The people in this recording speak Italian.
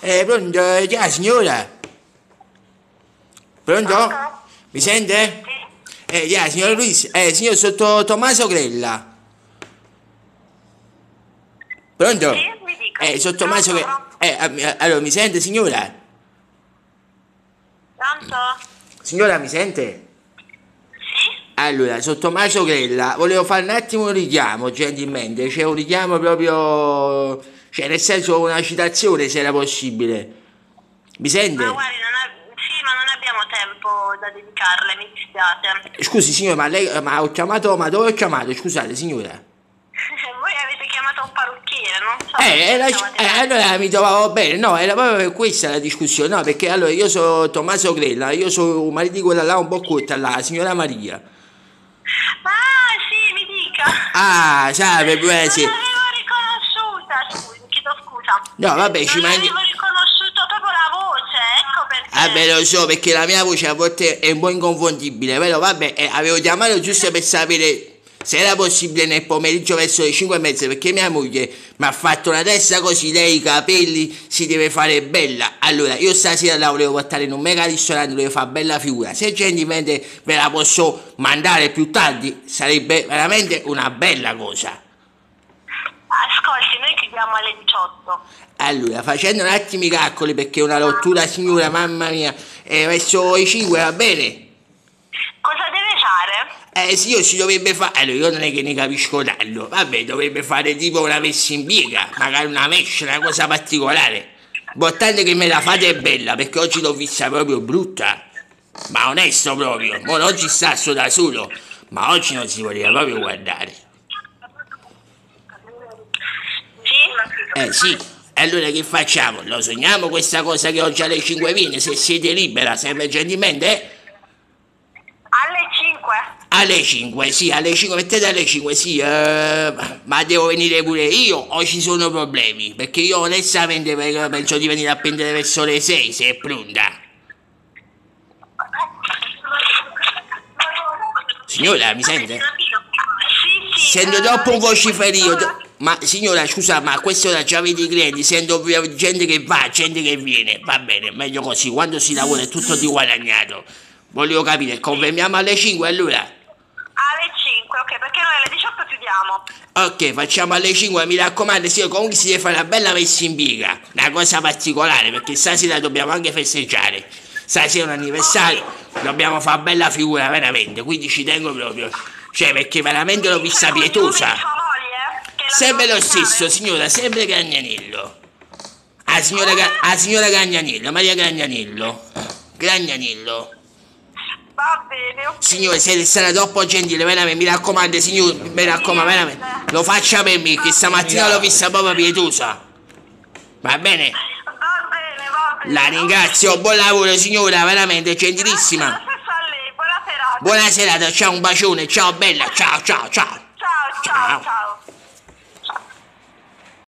Eh, pronto? Ciao signora? Pronto? Mi sente? Eh, ciao signor Luis, eh, signor sotto Tommaso Grella. Pronto? Sì, mi dica. Eh, sotto Tommaso Pronto? Grella. Eh, mi- allora, mi sente signora? Pronto? Signora, mi sente? Sì? Allora, sotto Tommaso Grella, volevo fare un attimo un richiamo, gentilmente, c'è un richiamo proprio, cioè nel senso una citazione se era possibile. Mi sente? Ma guardi, non ha- sì, ma non abbiamo tempo da dedicarle, mi dispiace. Scusi signora, ma lei, ma ho chiamato, ma dove ho chiamato? Scusate signora. Voi avete chiamato un parrucchiere, non so. Eh, stavate- eh, allora mi trovavo bene, no, era proprio questa la discussione, no, perché allora io sono Tommaso Grella, io sono un marito di quella là un po' corta, la signora Maria. Ah, sì, mi dica. Ah, salve, buonasera. No, vabbè, ci non mangi... avevo riconosciuto proprio la voce, ecco perché. Vabbè, lo so, perché la mia voce a volte è un po' inconfondibile, però vabbè, eh, avevo chiamato giusto per sapere se era possibile nel pomeriggio verso le 5 e mezza, perché mia moglie mi ha fatto una testa così, lei i capelli si deve fare bella. Allora, io stasera la volevo portare in un mega ristorante, volevo fare bella figura. Se gentilmente ve la posso mandare più tardi, sarebbe veramente una bella cosa. Ascolti, noi chiudiamo alle 18. Allora, facendo un attimo i calcoli, perché una rottura signora, mamma mia, eh, verso i 5 va bene? Cosa deve fare? Eh sì, io si dovrebbe fare. Allora, io non è che ne capisco tanto. Vabbè, dovrebbe fare tipo una messa in piega, magari una mesh, una cosa particolare. Importante che me la fate bella, perché oggi l'ho vista proprio brutta. Ma onesto proprio. Mo oggi sta solo da solo. Ma oggi non si voleva proprio guardare. Sì? Eh sì. Allora che facciamo? Lo sogniamo questa cosa che oggi alle 5 viene, se siete libera, sempre gentilmente, eh? Alle 5. Alle 5, sì, alle 5, mettete alle 5, sì, eh, ma devo venire pure io o ci sono problemi? Perché io onestamente pe- penso di venire a prendere verso le 6 se è pronta. Signora, mi sente? Sento eh, troppo un vociferio. 5. Ma signora, scusa, ma a quest'ora già vedi i clienti, sento gente che va, gente che viene. Va bene, meglio così, quando si lavora è tutto di guadagnato. Volevo capire, confermiamo alle 5 allora? Alle 5, ok, perché noi alle 18 chiudiamo. Ok, facciamo alle 5, mi raccomando, sì, comunque si deve fare una bella messa in piega, una cosa particolare, perché stasera dobbiamo anche festeggiare. Stasera è un anniversario, dobbiamo fare bella figura, veramente, quindi ci tengo proprio. Cioè, perché veramente l'ho vista pietosa. di sua moglie, che la Sempre lo stesso, signora, sempre Gragnanello. A signora, Ga- a signora Gragnanello, Maria Gragnanello. Gragnanello. Va bene, ok. Signore, siete stata troppo gentile, veramente, mi raccomando, signore, mi raccomando, veramente. Lo faccia per me, che stamattina l'ho vista proprio pietosa. Va bene? Va bene, va bene. La ringrazio, buon lavoro signora, veramente, gentilissima. buona serata. Ciao, un bacione, ciao bella, ciao, ciao, ciao. Ciao, ciao, ciao.